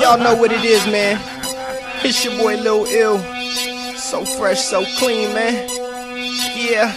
Y'all know what it is, man. It's your boy Lil Ill. So fresh, so clean, man. Yeah.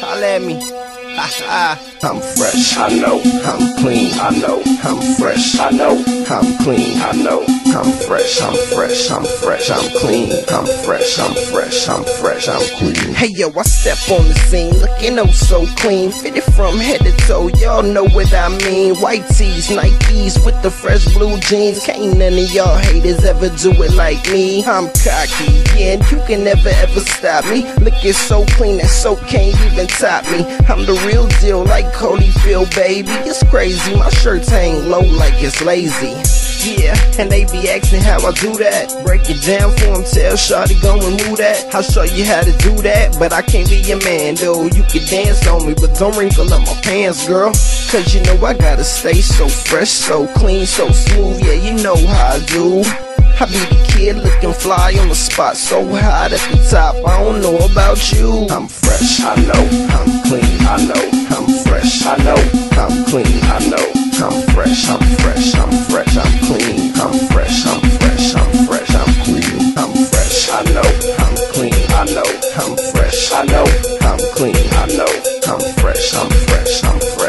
Holla at me. Ha ha. I'm fresh, I know. I'm clean, I know. I'm fresh, I know. I'm clean, I know. I'm fresh, I'm fresh, I'm fresh, I'm clean. I'm fresh, I'm fresh, I'm fresh, I'm clean. Hey yo, I step on the scene looking oh so clean. Fitted from head to toe, y'all know what I mean. White tees, Nikes with the fresh blue jeans. Can't none of y'all haters ever do it like me. I'm cocky, yeah, and you can never ever stop me. Looking so clean that soap can't even top me. I'm the real deal, like Cody Holyfield, baby. It's crazy, my shirts hang low like it's lazy. Yeah, and they be asking how I do that. Break it down for them, tell Shawty go and move that. I'll show you how to do that, but I can't be your man though. You can dance on me, but don't wrinkle up my pants, girl. Cause you know I gotta stay so fresh, so clean, so smooth. Yeah, you know how I do. I be the kid looking fly on the spot, so hot at the top. I don't know about you. I'm fresh, I know. I'm clean, I know. I'm clean, I know. I'm fresh, I'm fresh, I'm fresh, I'm clean. I'm fresh, I'm fresh, I'm fresh, I'm clean. I'm fresh, I know. I'm clean, I know. I'm fresh, I know. I'm clean, I know. I'm fresh, I'm fresh, I'm fresh,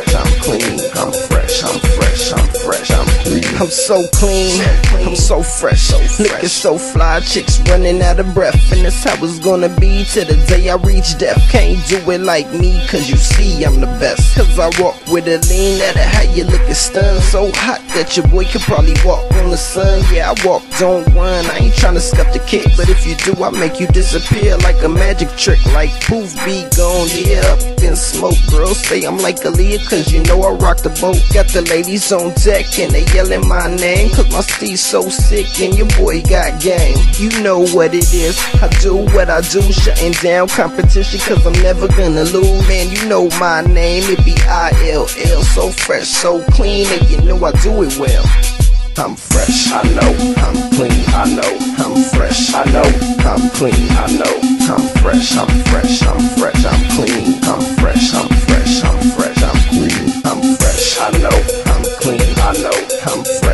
I'm so clean, I'm so fresh, looking so fly. Chicks running out of breath, and that's how it's gonna be till the day I reach death. Can't do it like me, cause you see I'm the best. Cause I walk with a lean, that how you looking stunned. So hot that your boy could probably walk on the sun. Yeah, I walk, don't run. I ain't tryna scuff the kick, but if you do, I make you disappear like a magic trick. Like poof, be gone, yeah, up in smoke. Girls say I'm like Aaliyah, cause you know I rock the boat. Got the ladies on deck, and they yelling my name. Cause my steez so sick, and your boy got game. You know what it is. I do what I do, shutting down competition, cause I'm never gonna lose. Man, you know my name, it be I-L-L. So fresh, so clean, and you know I do it well. I'm fresh, I know. I'm clean, I know. I'm fresh, I know. I'm clean, I know. I'm fresh, I'm fresh, I'm fresh, I'm clean.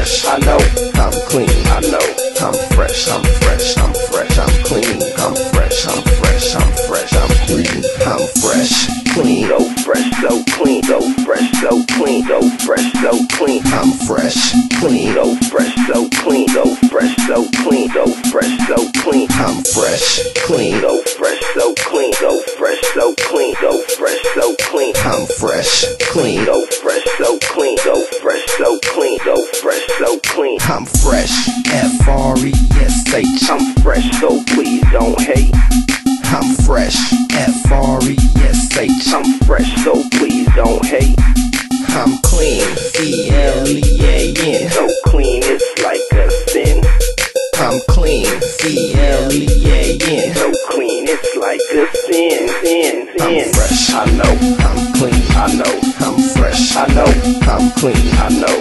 Fresh, I know. I'm clean, I know. I'm fresh, I'm fresh, I'm fresh, I'm clean. I'm fresh, I'm fresh, I'm fresh, I'm clean. I'm fresh, clean, so fresh, so clean, so fresh, so clean, so fresh, so clean. I'm fresh, clean, so fresh, so clean, so fresh, so clean, so fresh, so clean. I'm fresh, clean, so fresh, so clean, so fresh, so clean, so fresh, so clean. I'm fresh, clean, so fresh, so clean, so I'm fresh, F R E S H. I'm fresh, so please don't hate. I'm fresh, F R E S H. I'm fresh, so please don't hate. I'm clean, C L E A N. So clean, it's like a sin. I'm clean, C L E A N. So clean, it's like a sin, sin, sin. I'm fresh, I know. I'm clean, I know. I'm fresh, I know. I'm clean, I know.